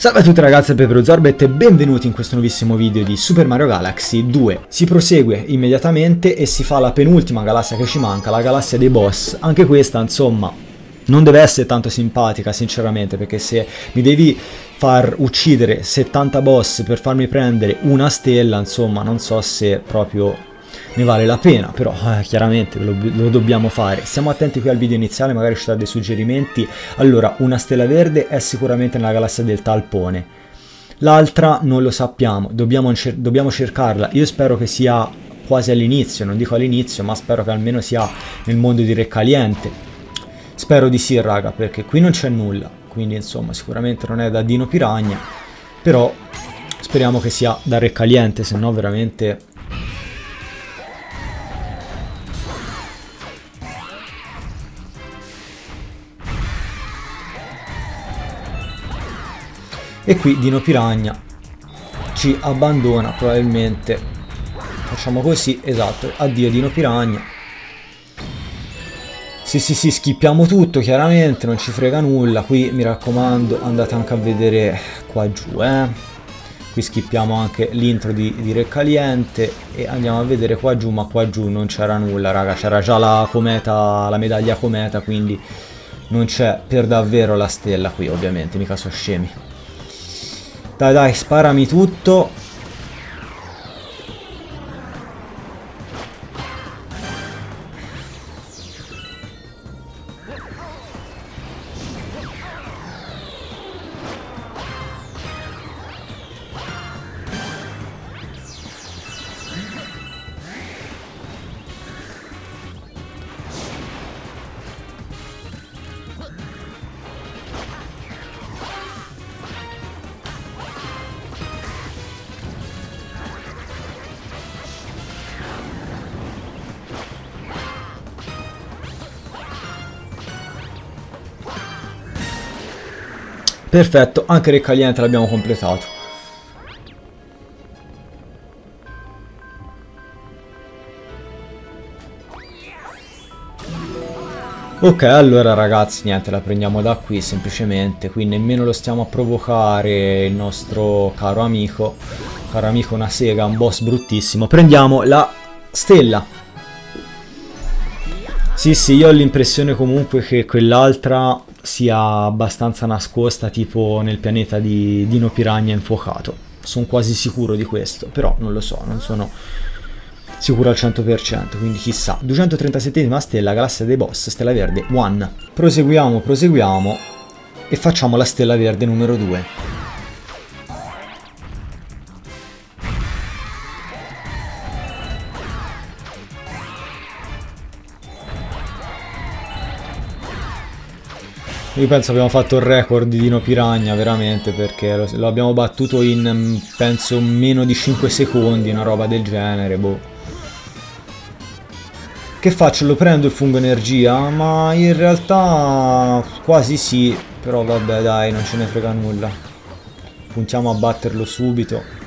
Salve a tutti ragazzi, Pepero Zorbet e benvenuti in questo nuovissimo video di Super Mario Galaxy 2. Si prosegue immediatamente e si fa la penultima galassia che ci manca, la galassia dei boss. Anche questa, insomma, non deve essere tanto simpatica sinceramente, perché se mi devi far uccidere 70 boss per farmi prendere una stella, insomma, non so se proprio ne vale la pena, però eh, chiaramente lo, lo, dobbiamo fare. Stiamo attenti qui al video iniziale, magari ci dà dei suggerimenti. Allora, una stella verde è sicuramente nella galassia del Talpone. L'altra non lo sappiamo, dobbiamo, cer dobbiamo cercarla. Io spero che sia quasi all'inizio, non dico all'inizio, ma spero che almeno sia nel mondo di Re Caliente. Spero di sì, raga, perché qui non c'è nulla. Quindi, insomma, sicuramente non è da Dino Piragna. Però speriamo che sia da Re Caliente, se no veramente e qui Dino Piragna ci abbandona probabilmente. Facciamo così esatto. Addio Dino Piragna. Sì sì sì schippiamo tutto chiaramente non ci frega nulla. Qui mi raccomando andate anche a vedere qua giù eh. Qui schippiamo anche l'intro di, di Re Caliente e andiamo a vedere qua giù ma qua giù non c'era nulla raga. C'era già la cometa la medaglia cometa quindi non c'è per davvero la stella qui ovviamente. Mica so scemi dai dai, sparami tutto. Perfetto, anche Re Caliente l'abbiamo completato. Ok, allora ragazzi, niente, la prendiamo da qui semplicemente, qui nemmeno lo stiamo a provocare il nostro caro amico, caro amico una sega, un boss bruttissimo. Prendiamo la stella. Sì, sì, io ho l'impressione comunque che quell'altra sia abbastanza nascosta tipo nel pianeta di Dino Piragna infuocato. Sono quasi sicuro di questo, però non lo so, non sono sicuro al 100%, quindi chissà. 237esima stella, galassia dei boss, stella verde 1. Proseguiamo, proseguiamo e facciamo la stella verde numero 2. Io penso abbiamo fatto il record di Dino Piragna veramente perché lo, lo, abbiamo battuto in penso meno di 5 secondi, una roba del genere, boh. Che faccio? Lo prendo il fungo energia? Ma in realtà quasi sì, però vabbè dai, non ce ne frega nulla. Puntiamo a batterlo subito.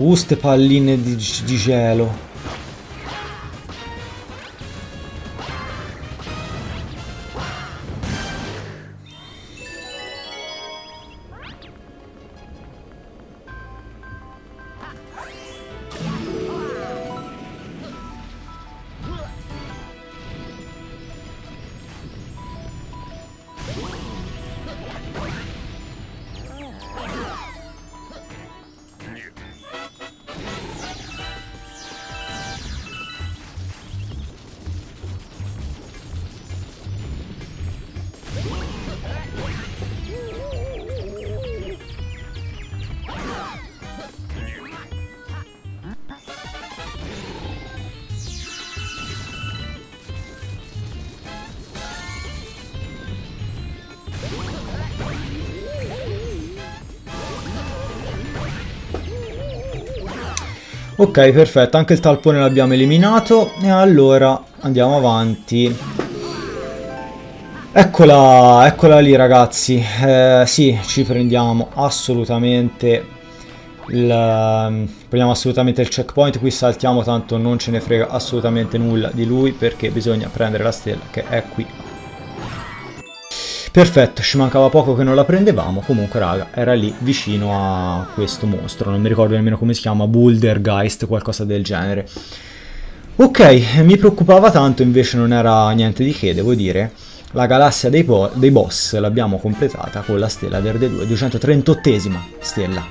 Uh, ste palline di, di gelo. Ok, perfetto, anche il talpone l'abbiamo eliminato e allora andiamo avanti. Eccola, eccola lì ragazzi, eh, sì, ci prendiamo assolutamente il, prendiamo assolutamente il checkpoint, qui saltiamo tanto non ce ne frega assolutamente nulla di lui perché bisogna prendere la stella che è qui Perfetto, ci mancava poco che non la prendevamo, comunque raga, era lì vicino a questo mostro, non mi ricordo nemmeno come si chiama, Bouldergeist, qualcosa del genere. Ok, mi preoccupava tanto, invece non era niente di che, devo dire. La galassia dei, dei boss l'abbiamo completata con la stella verde 2, 238esima stella.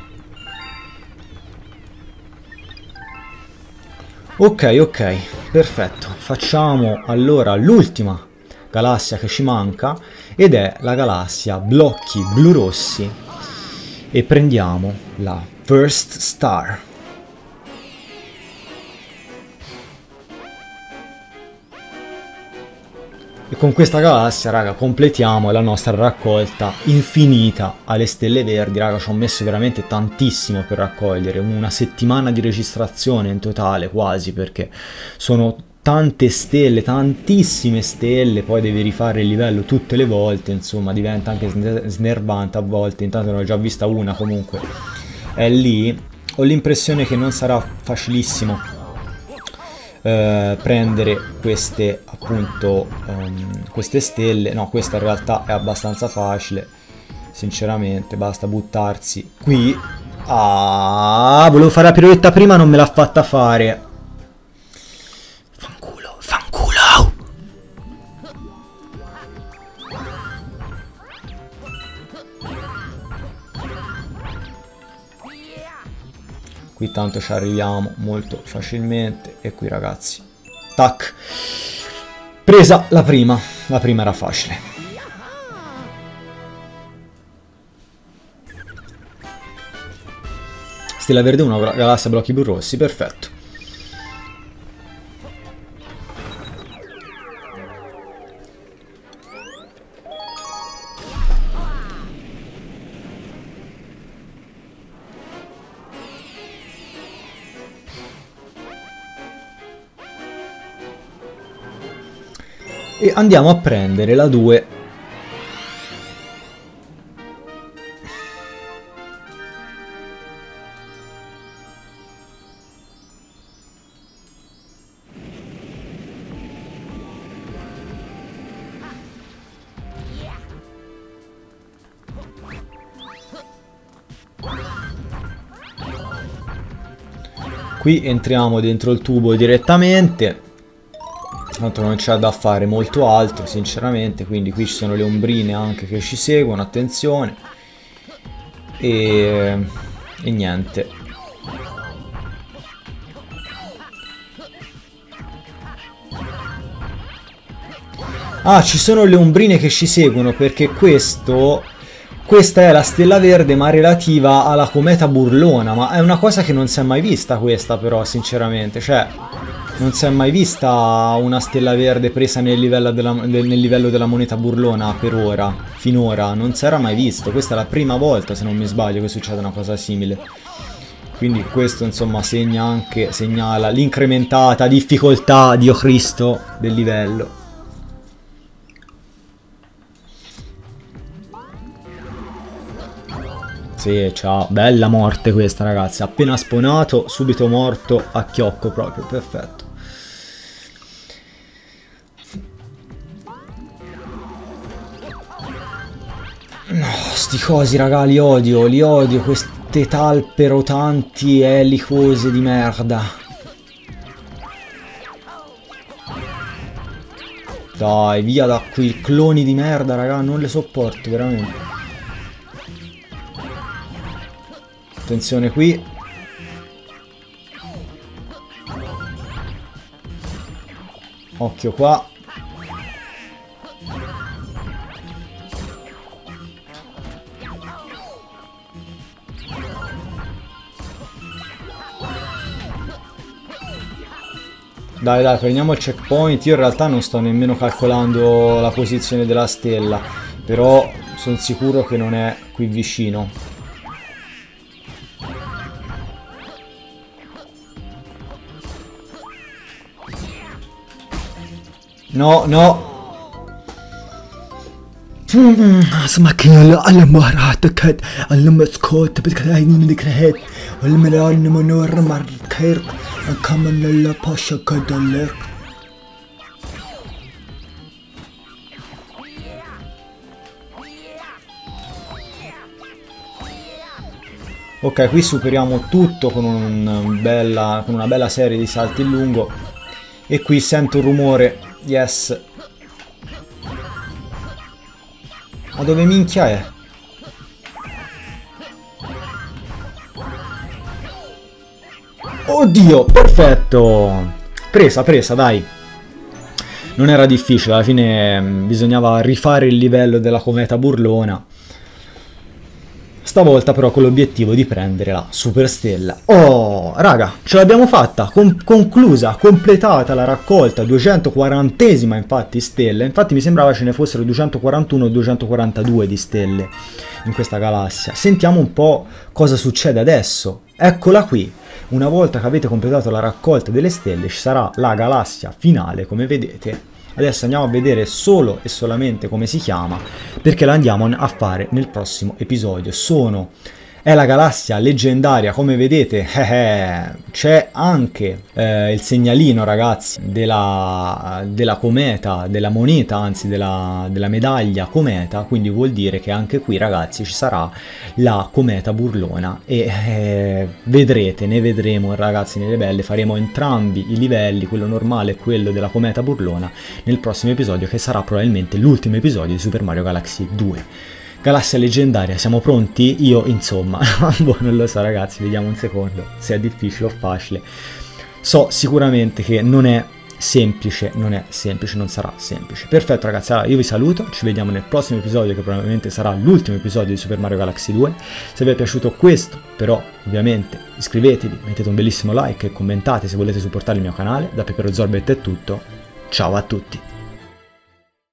Ok, ok, perfetto. Facciamo allora l'ultima galassia che ci manca ed è la galassia blocchi blu-rossi e prendiamo la First Star. E con questa galassia, raga, completiamo la nostra raccolta infinita alle stelle verdi. Raga, ci ho messo veramente tantissimo per raccogliere. Una settimana di registrazione in totale, quasi, perché sono tante stelle, tantissime stelle, poi devi rifare il livello tutte le volte, insomma diventa anche snervante a volte, intanto ne ho già vista una comunque, è lì, ho l'impressione che non sarà facilissimo eh, prendere queste appunto um, queste stelle, no questa in realtà è abbastanza facile, sinceramente basta buttarsi qui, ah volevo fare la piroetta prima non me l'ha fatta fare, qui tanto ci arriviamo molto facilmente. E qui ragazzi tac. Presa la prima. La prima era facile. Stella verde 1 galassia blocchi blu rossi. Perfetto e andiamo a prendere la 2 Qui entriamo dentro il tubo direttamente tanto non c'è da fare molto altro sinceramente quindi qui ci sono le ombrine anche che ci seguono attenzione e, e niente Ah, ci sono le ombrine che ci seguono perché questo... Questa è la stella verde ma relativa alla cometa burlona, ma è una cosa che non si è mai vista questa però, sinceramente. Cioè, non si è mai vista una stella verde presa nel livello, della, nel livello della moneta burlona per ora, finora. Non si era mai visto. Questa è la prima volta, se non mi sbaglio, che succede una cosa simile. Quindi questo insomma segna anche, segnala l'incrementata difficoltà, Dio Cristo, del livello. Sì, ciao. Bella morte questa, ragazzi. Appena spawnato, subito morto a chiocco proprio. Perfetto. Sti cosi, raga, li odio, li odio, queste talpe rotanti e elicose di merda. Dai, via da qui, cloni di merda, raga, non le sopporto, veramente. Attenzione qui. Occhio qua. Dai dai prendiamo il checkpoint. Io in realtà non sto nemmeno calcolando la posizione della stella Però sono sicuro che non è qui vicino. No, no. اسمك المهارات كد المسكوت بتكاين من كرهت والملان من ور مرتيرق come nella poscia cadere. Ok, qui superiamo tutto con, un bella, con una bella serie di salti in lungo. E qui sento un rumore. Yes. Ma dove minchia è? Oddio, perfetto! Presa, presa, dai. Non era difficile, alla fine mm, bisognava rifare il livello della cometa burlona. Stavolta però con l'obiettivo di prendere la superstella. Oh, raga, ce l'abbiamo fatta, con conclusa, completata la raccolta, 240esima infatti stelle, infatti mi sembrava ce ne fossero 241 o 242 di stelle in questa galassia. Sentiamo un po' cosa succede adesso. Eccola qui, una volta che avete completato la raccolta delle stelle ci sarà la galassia finale, come vedete, Adesso andiamo a vedere solo e solamente come si chiama perché la andiamo a fare nel prossimo episodio. Sono è la galassia leggendaria, come vedete. Eh, eh, c'è anche eh, il segnalino ragazzi della, della, cometa, della moneta, anzi della, della, medaglia cometa, quindi vuol dire che anche qui ragazzi ci sarà la cometa burlona. E eh, vedrete, ne vedremo ragazzi nelle belle, faremo entrambi i livelli, quello normale e quello della cometa burlona nel prossimo episodio che sarà probabilmente l'ultimo episodio di Super Mario Galaxy 2. Galassia leggendaria, siamo pronti? Io, insomma, boh, non lo so ragazzi, vediamo un secondo se è difficile o facile. So sicuramente che non è semplice, non è semplice, non sarà semplice. Perfetto ragazzi, allora io vi saluto, ci vediamo nel prossimo episodio che probabilmente sarà l'ultimo episodio di Super Mario Galaxy 2. Se vi è piaciuto questo, però ovviamente iscrivetevi, mettete un bellissimo like e commentate se volete supportare il mio canale. Da Pepero Zorbet è tutto, ciao a tutti!